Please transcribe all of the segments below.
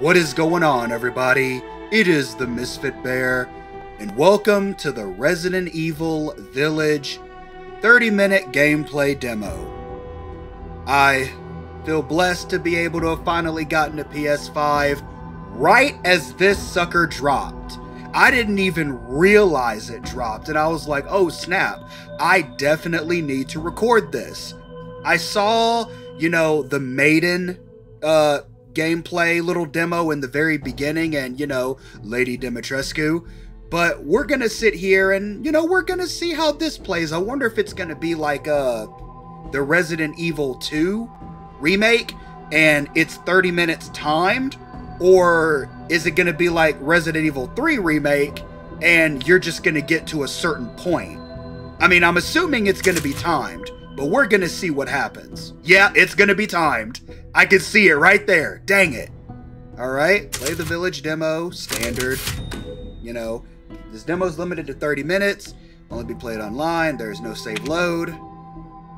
What is going on, everybody? It is the Misfit Bear, and welcome to the Resident Evil Village 30 minute gameplay demo. I feel blessed to be able to have finally gotten a PS5 right as this sucker dropped. I didn't even realize it dropped, and I was like, oh snap, I definitely need to record this. I saw, you know, the Maiden uh, gameplay little demo in the very beginning and, you know, Lady Dimitrescu. But we're going to sit here and, you know, we're going to see how this plays. I wonder if it's going to be like uh, the Resident Evil 2 remake and it's 30 minutes timed or is it going to be like Resident Evil 3 remake and you're just going to get to a certain point? I mean, I'm assuming it's going to be timed, but we're going to see what happens. Yeah, it's going to be timed. I can see it right there. Dang it. All right, play the village demo, standard. You know, this demo's limited to 30 minutes, only be played online, there's no save load.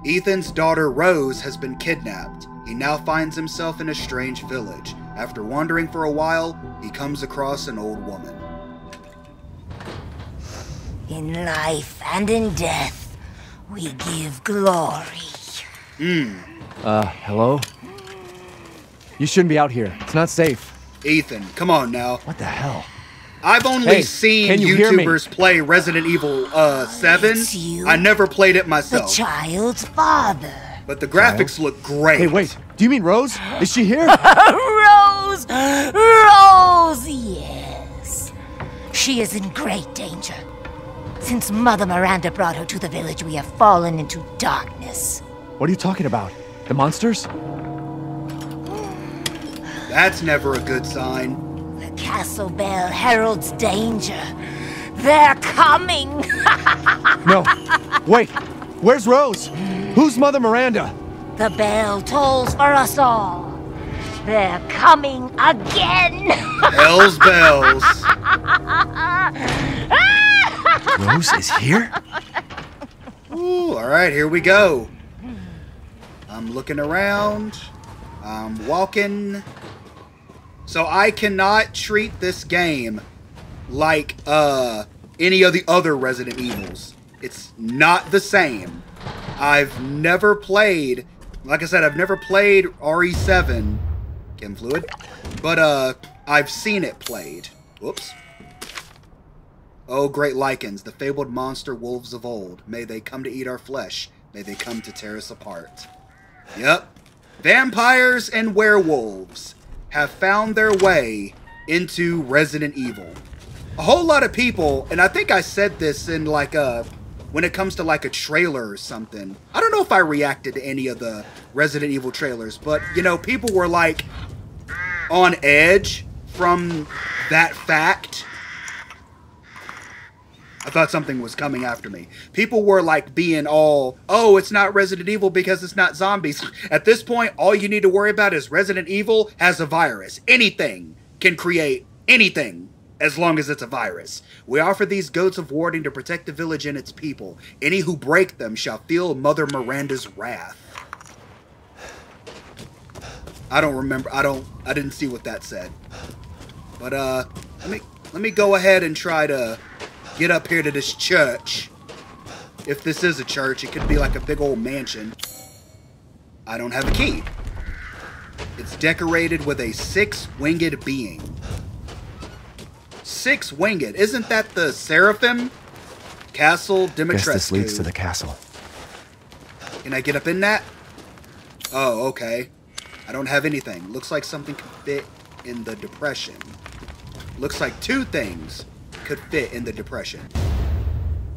Ethan's daughter Rose has been kidnapped. He now finds himself in a strange village. After wandering for a while, he comes across an old woman. In life and in death, we give glory. Uh, hello? You shouldn't be out here. It's not safe. Ethan, come on now. What the hell? I've only Hey, seen can you? YouTubers play Resident Evil uh, 7. It's you. I never played it myself. The myself, child's father. but the graphics look great. Hey, wait. Do you mean Rose? Is she here? Rose! Rose! Yes. She is in great danger. Since Mother Miranda brought her to the village, we have fallen into darkness. what are you talking about? The monsters? That's never a good sign. The castle bell heralds danger. They're coming! No. Wait. Where's Rose? Who's Mother Miranda? the bell tolls for us all. They're coming again! Hell's bells. Rose is here? Ooh, all right, here we go. I'm looking around. I'm walking. So I cannot treat this game like uh any of the other Resident Evils. It's not the same. I've never played, like I said, I've never played RE7 Chem Fluid, but uh I've seen it played. Whoops. Oh, great lycans, the fabled monster wolves of old. May they come to eat our flesh. May they come to tear us apart. Yep. Vampires and werewolves have found their way into Resident Evil. A whole lot of people, and I think I said this in like a when it comes to like a trailer or something. I don't know if I reacted to any of the Resident Evil trailers, but you know, people were like on edge from that fact. I thought something was coming after me. People were like being all, oh, it's not Resident Evil because it's not zombies. At this point, all you need to worry about is Resident Evil has a virus. Anything can create anything as long as it's a virus. We offer these goats of warding to protect the village and its people. Any who break them shall feel Mother Miranda's wrath. I don't remember. I don't. I didn't see what that said. But uh, let me let me go ahead and try to get up here to this church. If this is a church, it could be like a big old mansion. I don't have a key. It's decorated with a six-winged being. Six-winged. Isn't that the Seraphim? Castle Dimitrescu. Guess this leads to the castle. Can I get up in that? Oh, okay. I don't have anything. Looks like something could fit in the depression. Looks like two things could fit in the depression.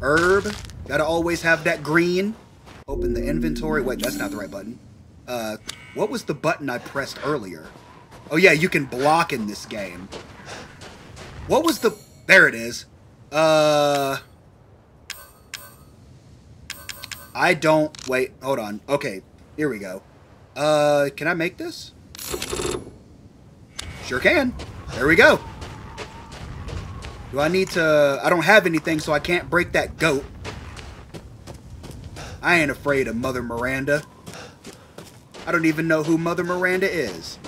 Herb. Gotta always have that green. Open the inventory. Wait, that's not the right button. Uh, what was the button I pressed earlier? Oh yeah, you can block in this game. What was the... There it is. Uh... I don't... Wait, hold on. Okay, here we go. Uh, can I make this? Sure can. There we go. Do I need to... I don't have anything, so I can't break that goat. I ain't afraid of Mother Miranda. I don't even know who Mother Miranda is.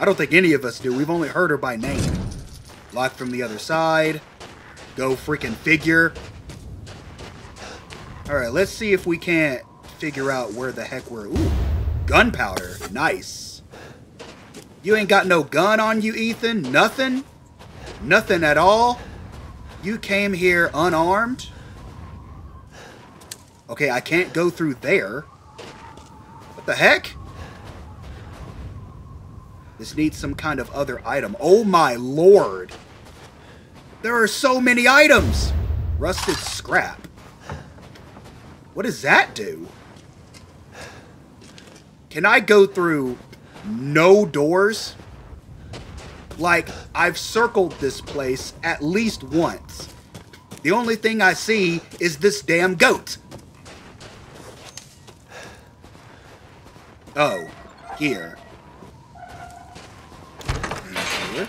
I don't think any of us do. We've only heard her by name. Lock from the other side. Go freaking figure. Alright, let's see if we can't figure out where the heck we're... Ooh, gunpowder. Nice. You ain't got no gun on you, Ethan? Nothing? Nothing at all? You came here unarmed? Okay, I can't go through there. What the heck? This needs some kind of other item. Oh my lord! There are so many items! Rusted scrap. What does that do? Can I go through no doors? Like, I've circled this place at least once. The only thing I see is this damn goat. Oh, here. Here.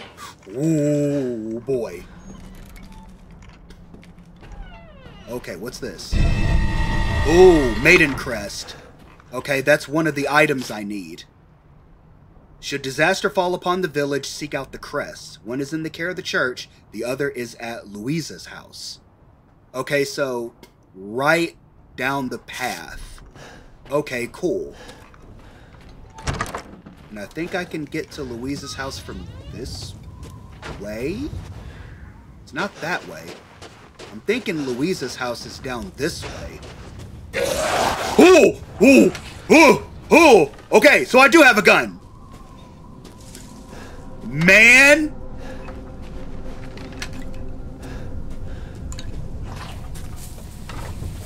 Ooh, boy. Okay, what's this? Ooh, Maiden Crest. Okay, that's one of the items I need. Should disaster fall upon the village, seek out the crest. One is in the care of the church, the other is at Louisa's house. Okay, so right down the path. Okay, cool. And I think I can get to Louisa's house from this way? It's not that way. I'm thinking Louisa's house is down this way. Oh! Oh! Oh! Oh! Okay, so I do have a gun. Man!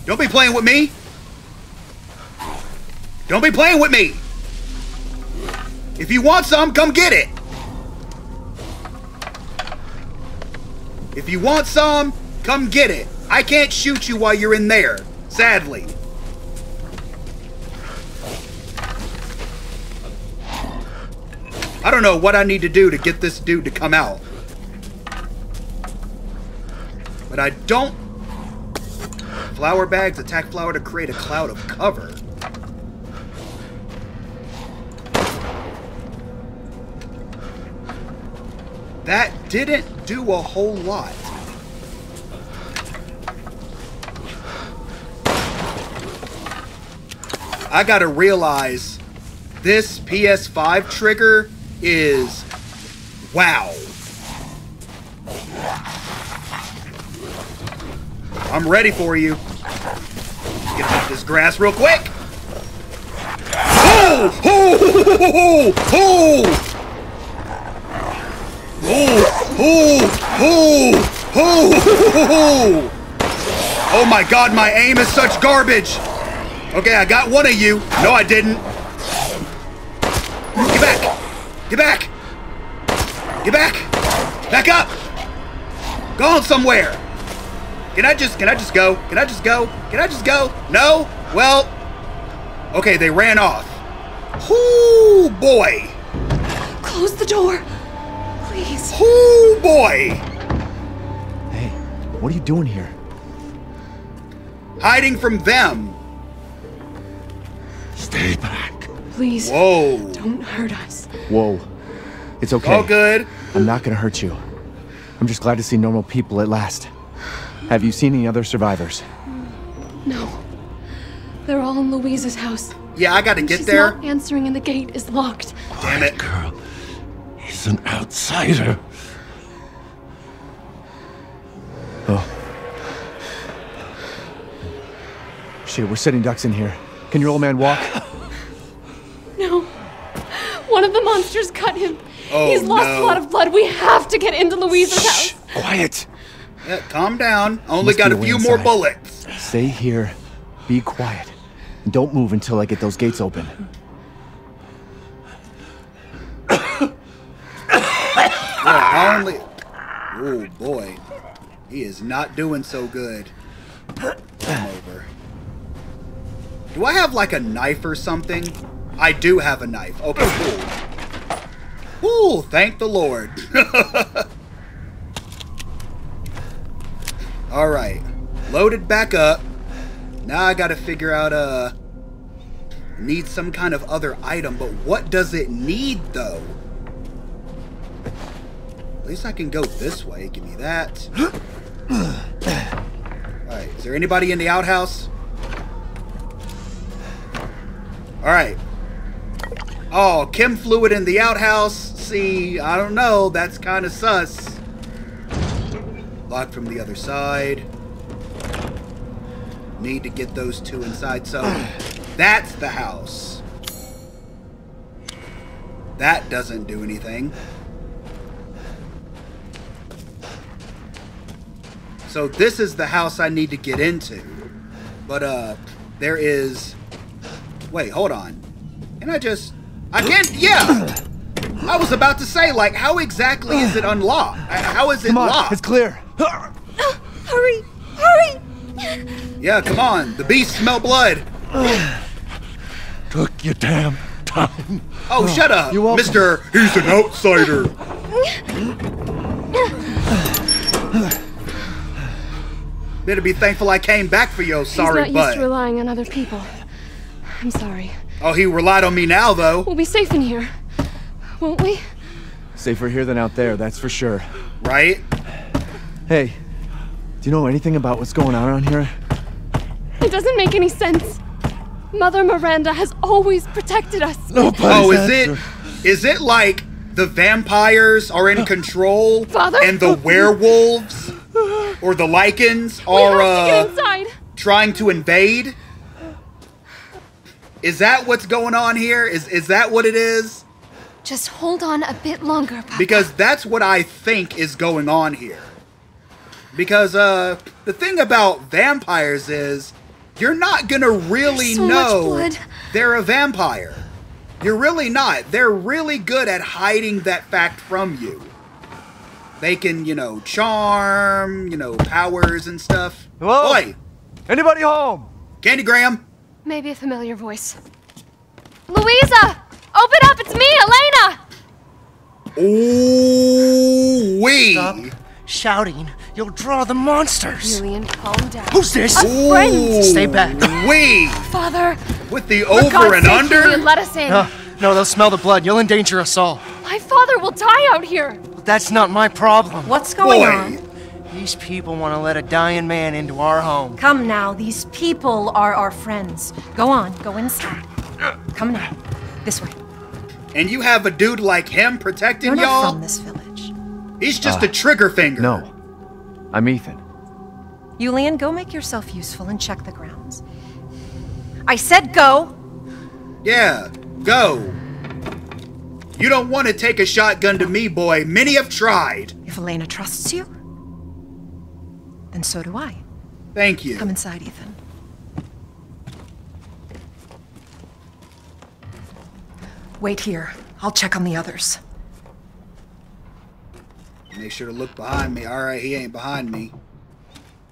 Don't be playing with me! Don't be playing with me! If you want some, come get it! If you want some, come get it. I can't shoot you while you're in there, sadly. Don't know what I need to do to get this dude to come out. But I don't... Flower bags attack flower to create a cloud of cover. That didn't do a whole lot. I gotta realize this PS5 trigger is wow. I'm ready for you. Get off this grass real quick. Oh! Oh! Oh! Oh! Oh! Oh! Oh! Oh my god, my aim is such garbage! Okay, I got one of you. No, I didn't. Get back! Get back! Get back! Back up! Go on somewhere! Can I just, can I just go? Can I just go? Can I just go? No? Well, okay, they ran off. Whoo, boy! Close the door, please. Whoo, boy! Hey, what are you doing here? Hiding from them. Stay back. Please, Whoa. don't hurt us. Whoa. It's okay. All good. I'm not gonna hurt you. I'm just glad to see normal people at last. Have you seen any other survivors? No. They're all in Louise's house. Yeah, I gotta get She's there. not answering and the gate is locked. Damn it. Girl, he's an outsider. Oh. Shit, we're sitting ducks in here. Can your old man walk? No. One of the monsters cut him. Oh, He's lost no. a lot of blood. We have to get into Louisa's Shh! house. Quiet! Yeah, calm down. Only Must got a a way few more bullets. Stay here. Be quiet. And don't move until I get those gates open. Yeah, only. Oh boy, he is not doing so good. Come over. Do I have like a knife or something? I do have a knife. Okay, cool. Ooh, thank the Lord. All right, loaded back up. Now I got to figure out uh need some kind of other item, but what does it need though? At least I can go this way. Give me that. Alright, is there anybody in the outhouse? Alright. Oh, chem fluid in the outhouse. See, I don't know. That's kind of sus. Locked from the other side. Need to get those two inside. So, that's the house. That doesn't do anything. So this is the house I need to get into. But uh there is Wait, hold on. Can I just I can't yeah. I was about to say like how exactly is it unlocked? Uh, How is it Come on, locked? it's clear. Hurry! Hurry! Yeah, come on. The beasts smell blood. Took your damn time. Oh, shut up. you're. Mr. He's an outsider. Better be thankful I came back for your He's sorry not used butt. to relying on other people. I'm sorry. Oh, he relied on me now, though. We'll be safe in here, won't we? Safer here than out there, that's for sure. Right? Hey, do you know anything about what's going on around here? It doesn't make any sense. Mother Miranda has always protected us. Oh, is it? Is it like the vampires are in control Father? and the werewolves or the lycans we are have to get uh, inside. trying to invade? Is that what's going on here? Is is that what it is? Just hold on a bit longer, Papa. because that's what I think is going on here. Because uh the thing about vampires is you're not gonna really so know they're a vampire. You're really not. They're really good at hiding that fact from you. They can, you know, charm, you know, powers and stuff. Hello? Oi, Anybody home? Candy Graham. Maybe a familiar voice. Louisa! Open up! It's me, Elena! Ooh wee. Stop shouting. You'll draw the monsters. Julian, calm down. Who's this? A friend! Stay back. Wee. Father! With the For over God's and sake, under. Julian, let us in! No, no, they'll smell the blood. You'll endanger us all. My father will die out here! That's not my problem. What's going Boy. on? These people want to let a dying man into our home. Come now, these people are our friends. Go on, go inside. Come now. This way. And you have a dude like him protecting You're not y'all? from this village. He's just uh, a trigger finger. No. I'm Ethan. Yulian, go make yourself useful and check the grounds. I said go! Yeah, go. You don't want to take a shotgun to me, boy. Many have tried. If Elena trusts you, then so do I. Thank you. Come inside, Ethan. Wait here. I'll check on the others. Make sure to look behind me. All right, he ain't behind me.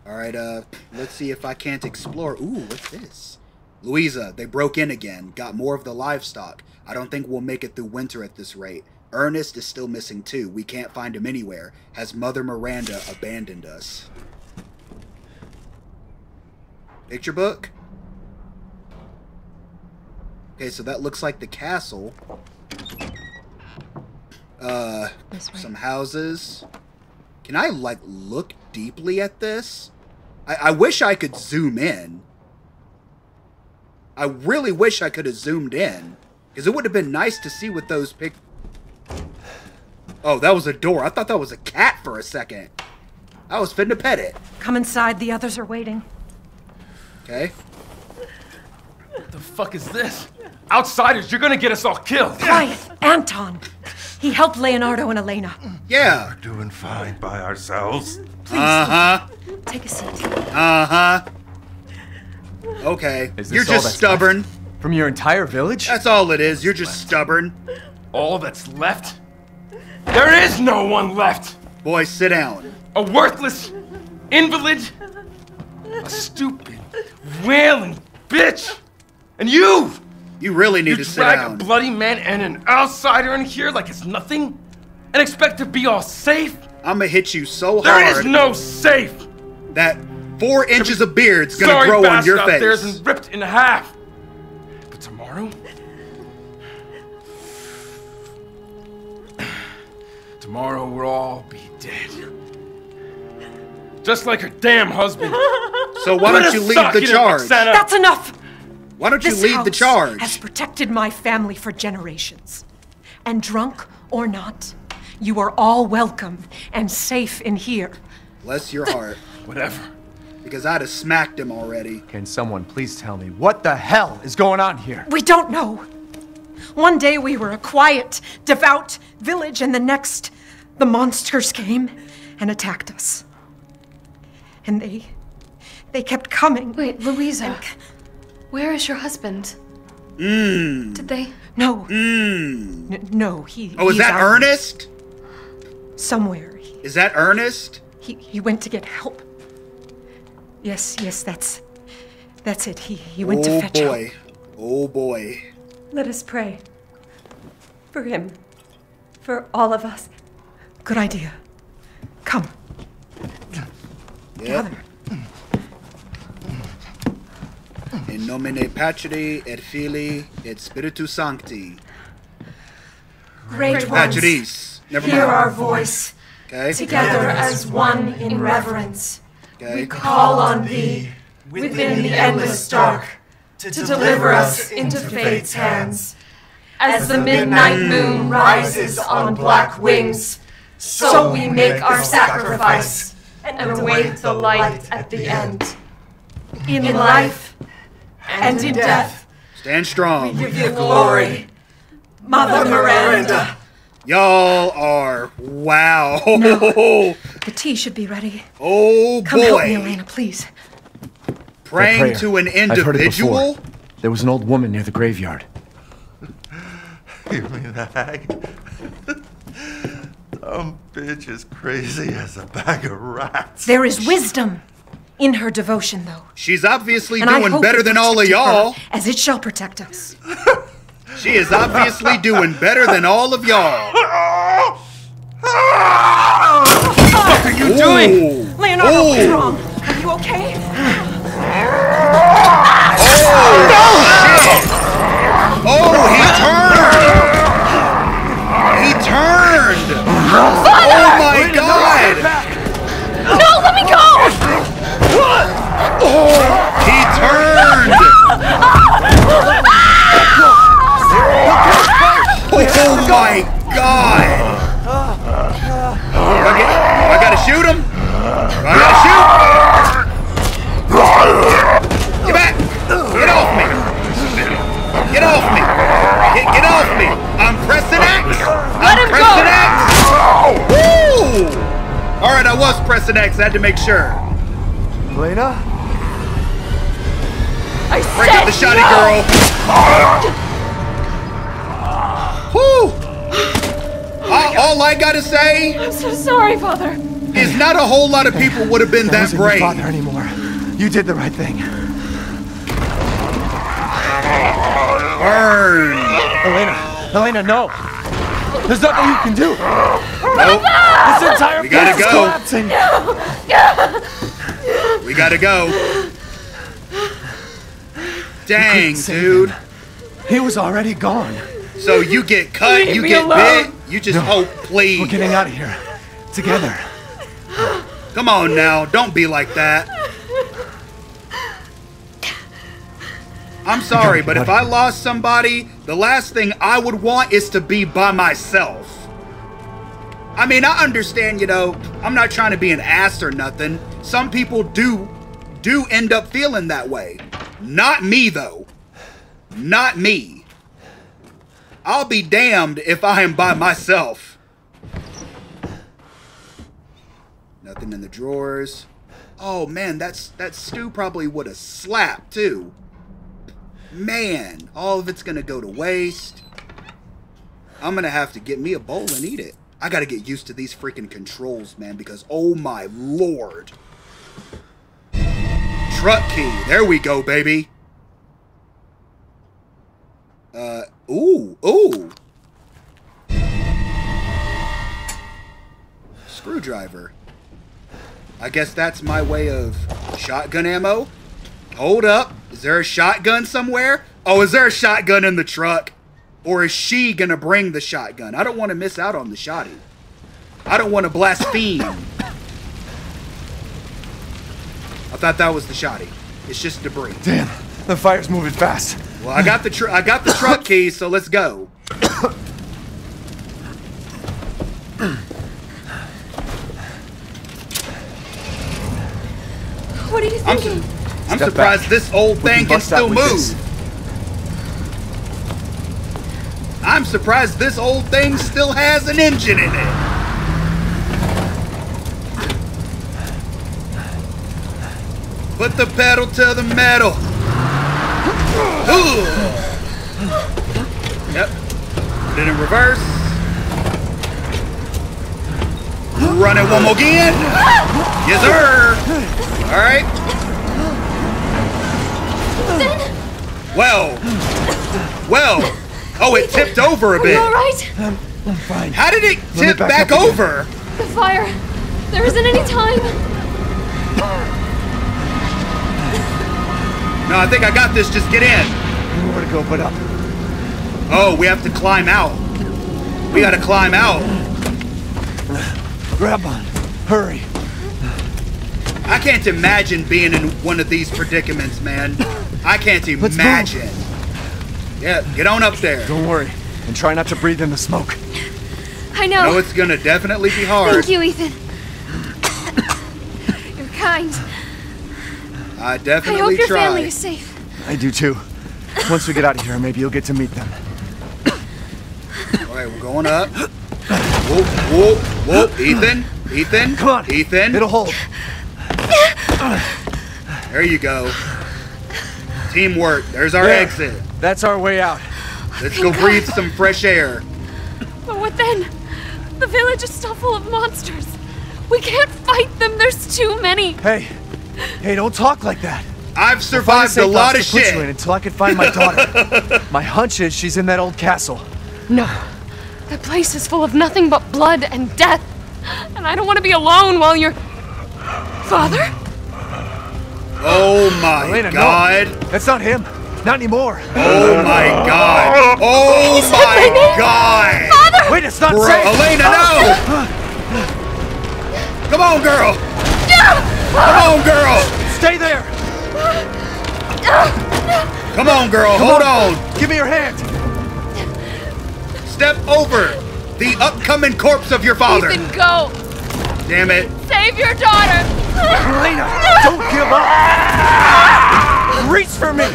All right, uh, let's see if I can't explore. Ooh, what's this? Louisa, they broke in again. Got more of the livestock. I don't think we'll make it through winter at this rate. Ernest is still missing too. We can't find him anywhere. Has Mother Miranda abandoned us? Picture book? Okay, so that looks like the castle. Uh, some houses. Can I, like, look deeply at this? I, I wish I could zoom in. I really wish I could have zoomed in. Because it would have been nice to see what those pic... Oh, that was a door. I thought that was a cat for a second. I was finna pet it. Come inside, the others are waiting. Okay. What the fuck is this? Outsiders, you're gonna get us all killed. Quiet! Anton! He helped Leonardo and Elena. Yeah. We're doing fine by ourselves. Uh-huh. Take a seat. Uh-huh. Okay. Is this You're just that's stubborn. From your entire village? That's all it is. You're just stubborn. All that's left? There is no one left. Boy, sit down. A worthless invalid, a stupid, wailing bitch, and you. You really need You to sit drag a bloody man and an outsider in here like it's nothing, and expect to be all safe. I'm gonna hit you so There hard There is no safe. that four inches of beard's gonna Sorry grow on your out there face. isn't ripped in half. But tomorrow, Tomorrow we'll all be dead. Just like her damn husband. So why Put don't you lead sock the charge? That's enough! Why don't you This lead the house charge? has protected my family for generations. And drunk or not, you are all welcome and safe in here. Bless your heart. Whatever. Because I'd have smacked him already. Can someone please tell me what the hell is going on here? We don't know. One day we were a quiet, devout village, and the next, the monsters came and attacked us. And they. they kept coming. Wait, Louisa. Where is your husband? Mmm. Did they? No. Mmm. N- no, he. Oh, is that out Ernest? Somewhere. Is that Ernest? He, he went to get help. Yes, yes, that's. That's it. He, he went oh to fetch Oh boy. help. Oh boy. Let us pray. For him. For all of us. Good idea. Come. Yep. Gather. In nomine Patri et Filii et Spiritus Sancti. Great ones, Patris. Never hear mind. our voice. Okay. Together as one in reverence. Okay. Call on thee within the endless dark to deliver us into fate's hands. As the midnight moon rises on black wings, so we make our sacrifice and await the light at the end. In life and in death, Stand strong. We give you glory. Mother Miranda. Y'all are wow. The tea should be ready. Oh Come help me, boy. Elena, please. Praying to an I've heard it individual? before. There was an old woman near the graveyard. You mean the hag? Dumb bitch is crazy as a bag of rats. There is wisdom in her devotion, though. She's obviously And doing better than all of y'all. As it shall protect us. She is obviously doing better than all of y'all. What are you doing? Leonardo, what's Oh. wrong? Are you okay? Oh no! Oh, he turned! Had to make sure. Elena? I Break said up the shotty no! girl. Whew! All, all I gotta say I'm so sorry, Father. is not a whole lot of people would have been that wasn't brave. father anymore. You did the right thing. Burn. Elena, Elena, no. There's nothing you can do. Nope. This entire We gotta place is go. collapsing. We gotta go. Dang, dude. him. He was already gone. So you get cut, Leave you get alone. bit, you just hope, please. We're getting out of here. Together. Come on now, don't be like that. I'm sorry, but if I lost somebody, the last thing I would want is to be by myself. I mean, I understand, you know, I'm not trying to be an ass or nothing. Some people do do end up feeling that way. Not me though. Not me. I'll be damned if I am by myself. Nothing in the drawers. Oh man, that's that stew probably would have slapped too. Man, all of it's gonna go to waste. I'm gonna have to get me a bowl and eat it. I gotta get used to these freaking controls, man, because oh my lord. Truck key. There we go, baby. Uh, ooh, ooh. Screwdriver. I guess that's my way of shotgun ammo. Hold up. Is there a shotgun somewhere? Oh, is there a shotgun in the truck? Or is she gonna bring the shotgun? I don't want to miss out on the shotty. I don't want to blaspheme. I thought that was the shoddy. It's just debris. Damn, the fire's moving fast. Well, I got the tr- I got the truck keys, so let's go. What are you thinking? I'm Step surprised back. this old We thing can still move. this. I'm surprised this old thing still has an engine in it. Put the pedal to the metal. Ooh. Yep. Put it in reverse. Run it one more again. Yes, sir. All right. Well. Well. Oh, it tipped over a Are you bit. alright? Um, I'm fine. How did it tip back back, over? The fire. There isn't any time. No, I think I got this. Just get in. Nowhere to go but up. Oh, we have to climb out. We gotta climb out. Grab on. Hurry. I can't imagine being in one of these predicaments, man. I can't Let's move. imagine. Yeah, get on up there. Don't worry. And try not to breathe in the smoke. I know. No, it's gonna definitely be hard. Thank you, Ethan. You're kind. I definitely I definitely hope your try. family is safe. I do too. Once we get out of here, maybe you'll get to meet them. All right, we're going up. Whoop, whoop, whoop. Ethan, Ethan, Come on. Ethan. It'll hold. There you go. Teamwork. There's our There. exit. That's our way out. Let's go breathe some fresh air. But what then? The village is still full of monsters. We can't fight them. There's too many. Hey, hey, don't talk like that. I've Find survived a safe lot house of to put you in shit. until I can find my daughter. my hunch is she's in that old castle. No. That place is full of nothing but blood and death. And I don't want to be alone while you're. Father? Oh ah, my Elena, no. god. That's not him. Not anymore. Oh my god. Oh my god. Wait, it's not Bro, safe. Elena, no. Come on, girl. Come on, girl. Stay there. Come on, girl. Hold on. Give me your hand. Step over the upcoming corpse of your father. Ethan, go! Damn it. Save your daughter! Elena, don't give up. Reach for me.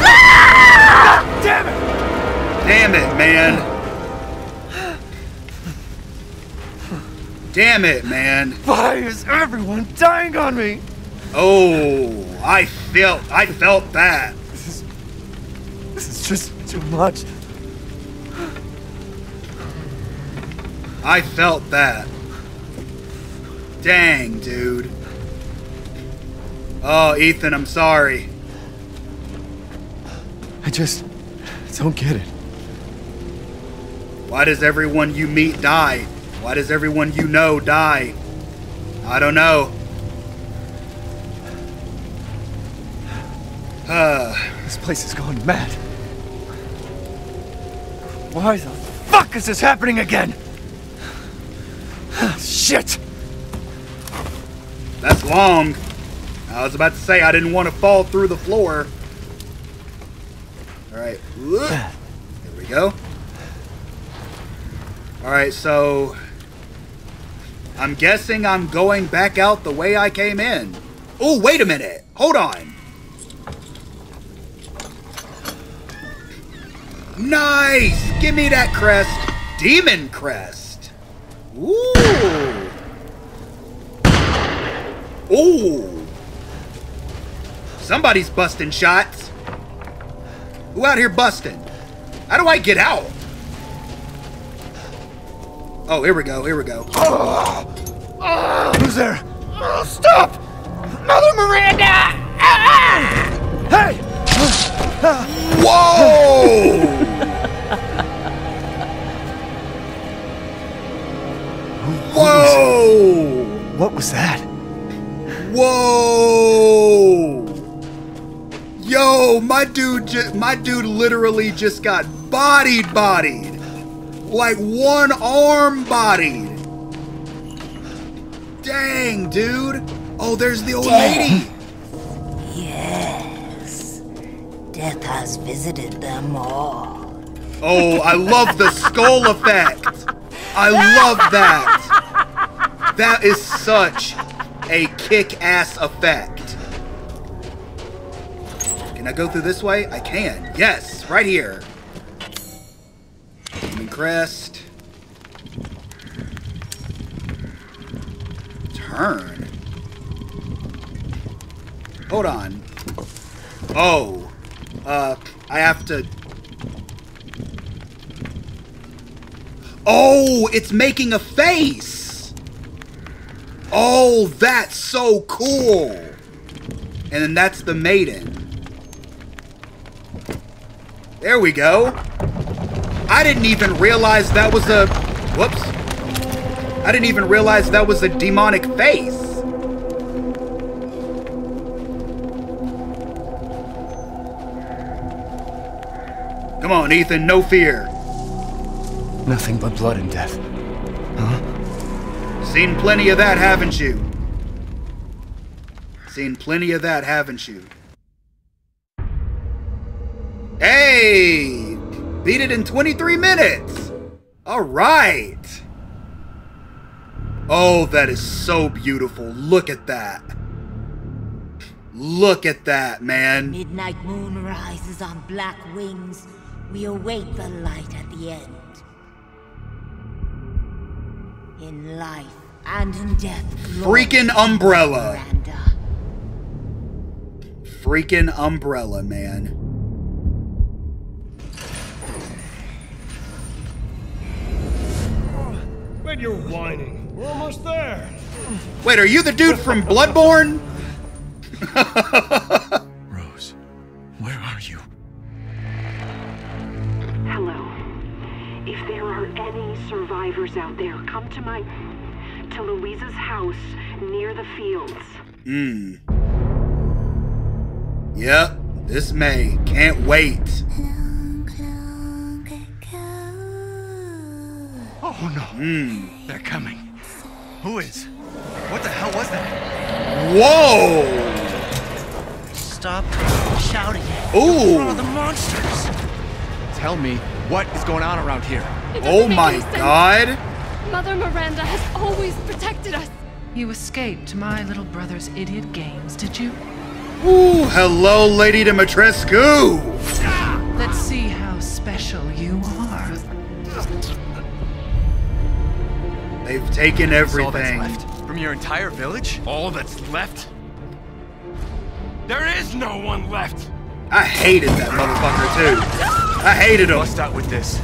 God damn it. Damn it, man. Damn it, man. Why is everyone dying on me? Oh, I felt I felt that. This is just too much. I felt that. Dang, dude. Oh, Ethan, I'm sorry. I just don't get it. Why does everyone you meet die? Why does everyone you know die? I don't know. Uh, This place is going mad. Why the fuck is this happening again? Shit! Long. I was about to say I didn't want to fall through the floor. All right. There we go. All right, so I'm guessing I'm going back out the way I came in. Oh, wait a minute. Hold on. Nice! Give me that crest. Demon crest. Ooh. Ooh. Somebody's busting shots. Who out here busting? How do I get out? Oh, here we go. Here we go. Who's there? Oh, Stop! Mother Miranda! Hey! Whoa! Whoa! What was that? Whoa! Yo, my dude, my dude literally just got bodied, bodied. like one arm bodied. Dang, dude. Oh, there's the old lady. Yes. Death has visited them all. Oh, I love the skull effect. I love that. That is such kick-ass effect. Can I go through this way? I can. Yes, right here. Human crest. Turn. Hold on. Oh. Uh, I have to... Oh, it's making a face! Oh, that's so cool! And then that's the maiden. There we go. I didn't even realize that was a... Whoops. I didn't even realize that was a demonic face. Come on, Ethan, no fear. Nothing but blood and death. Seen plenty of that, haven't you? Seen plenty of that, haven't you? Hey! Beat it in 23 minutes! Alright! Oh, that is so beautiful. Look at that. Look at that, man. Midnight moon rises on black wings. We await the light at the end. In life and in death. Freaking umbrella. Miranda. Freaking umbrella, man. Quit your whining. We're almost there. Wait, are you the dude from Bloodborne? Rose, where are you? Hello. If there are any survivors out there, come to my. To Louisa's house near the fields. Hmm. Yep, this May. Can't wait. Oh no. Hmm. They're coming. Who is? What the hell was that? Whoa! Stop shouting. Ooh! The monsters. Tell me what is going on around here. It Oh make my any sense. god! Mother Miranda has always protected us. You escaped my little brother's idiot games, did you? Ooh, hello, Lady Dimitrescu! Let's see how special you are. They've taken That's all that's everything. left from your entire village? All that's left? There is no one left! I hated that motherfucker too. I hated him. Bust out with this.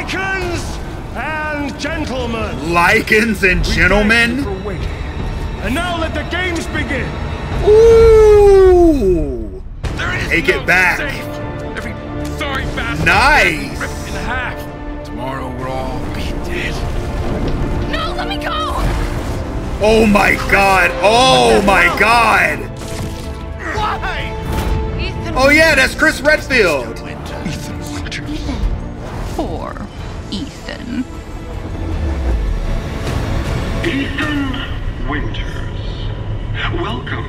Lycans and gentlemen. Lycans and we thank you gentlemen. And now let the games begin. Ooh! There is Take no it back. Every sorry bastard Nice. in half. Tomorrow we'll all be dead. No, let me go! Oh my god! Oh my god! Why? Ethan. Oh yeah, that's Chris Redfield. Winters. Welcome.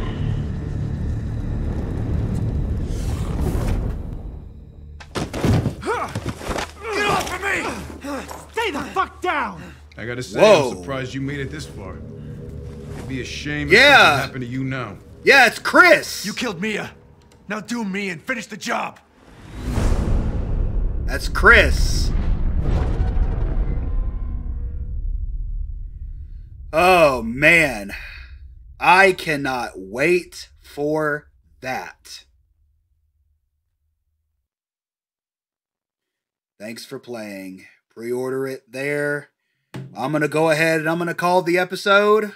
Get off of me! Stay the fuck down. I gotta say, Whoa. I'm surprised you made it this far. It'd be a shame if Yeah. something happened to you now. Yeah, it's Chris. You killed Mia. Now do me and finish the job. That's Chris. Oh man. I cannot wait for that. Thanks for playing. Pre order it there. I'm going to go ahead and I'm going to call the episode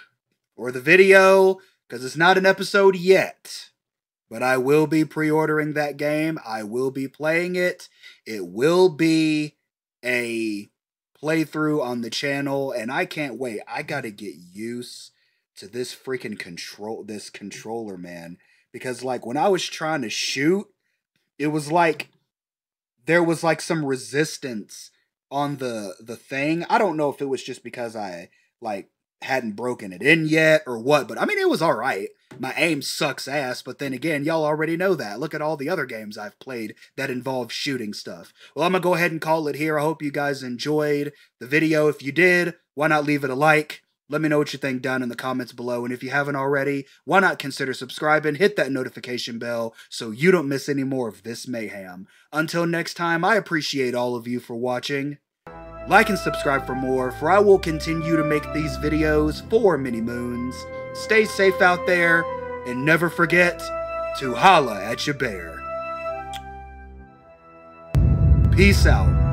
or the video because it's not an episode yet. But I will be pre ordering that game. I will be playing it. It will be a playthrough on the channel, and I can't wait. I got to get used to this freaking control, this controller, man. Because, like, when I was trying to shoot, it was like there was like some resistance on the the thing. I don't know if it was just because I like hadn't broken it in yet or what, but I mean it was all right. My aim sucks ass, but then again, y'all already know that. Look at all the other games I've played that involve shooting stuff. Well, I'm gonna go ahead and call it here. I hope you guys enjoyed the video. If you did, why not leave it a like? Let me know what you think down in the comments below. And if you haven't already, why not consider subscribing? Hit that notification bell so you don't miss any more of this mayhem. Until next time, I appreciate all of you for watching. Like and subscribe for more, for I will continue to make these videos for Mini Moons. Stay safe out there, and never forget to holla at your bear. Peace out.